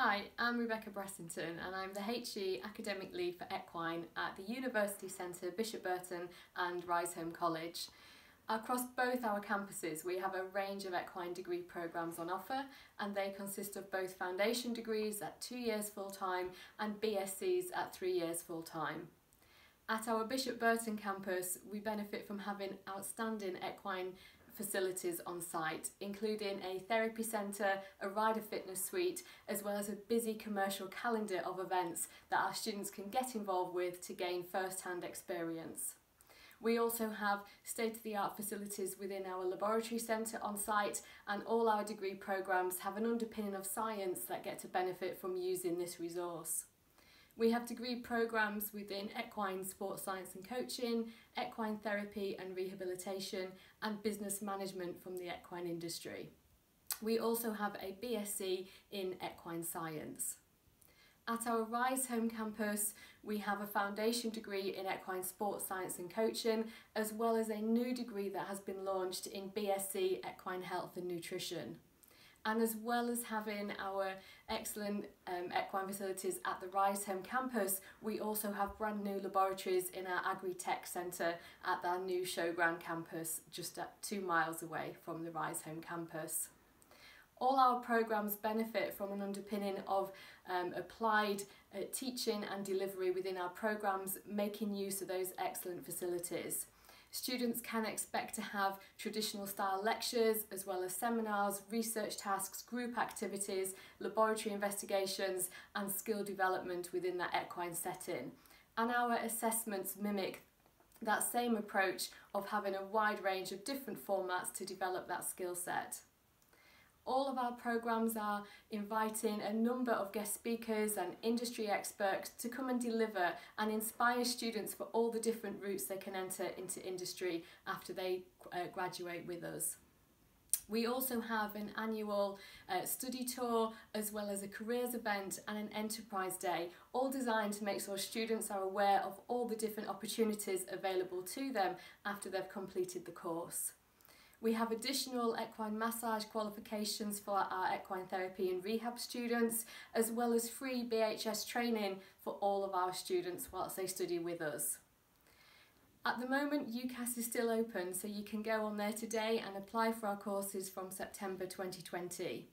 Hi, I'm Rebecca Brassington and I'm the HE Academic Lead for Equine at the University Centre, Bishop Burton and Riseholme College. Across both our campuses we have a range of equine degree programmes on offer and they consist of both foundation degrees at two years full time and BScs at three years full time. At our Bishop Burton campus we benefit from having outstanding equine facilities on site, including a therapy centre, a rider fitness suite, as well as a busy commercial calendar of events that our students can get involved with to gain first-hand experience. We also have state-of-the-art facilities within our laboratory centre on site and all our degree programmes have an underpinning of science that get to benefit from using this resource. We have degree programmes within equine sports science and coaching, equine therapy and rehabilitation and business management from the equine industry. We also have a BSc in equine science. At our Riseholme campus, we have a foundation degree in equine sports science and coaching, as well as a new degree that has been launched in BSc equine health and nutrition and as well as having our excellent um, equine facilities at the Riseholme campus, we also have brand new laboratories in our Agri-Tech Centre at our new showground campus just at two miles away from the Riseholme campus. All our programmes benefit from an underpinning of um, applied uh, teaching and delivery within our programmes, making use of those excellent facilities. Students can expect to have traditional style lectures as well as seminars, research tasks, group activities, laboratory investigations and skill development within that equine setting. And our assessments mimic that same approach of having a wide range of different formats to develop that skill set. All of our programmes are inviting a number of guest speakers and industry experts to come and deliver and inspire students for all the different routes they can enter into industry after they uh, graduate with us. We also have an annual uh, study tour as well as a careers event and an enterprise day, all designed to make sure students are aware of all the different opportunities available to them after they've completed the course. We have additional equine massage qualifications for our equine therapy and rehab students, as well as free BHS training for all of our students whilst they study with us. At the moment, UCAS is still open, so you can go on there today and apply for our courses from September 2020.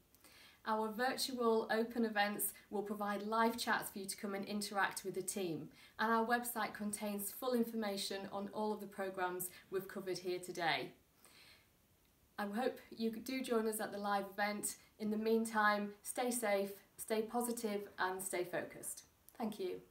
Our virtual open events will provide live chats for you to come and interact with the team. And our website contains full information on all of the programmes we've covered here today. I hope you do join us at the live event. In the meantime, stay safe, stay positive and stay focused. Thank you.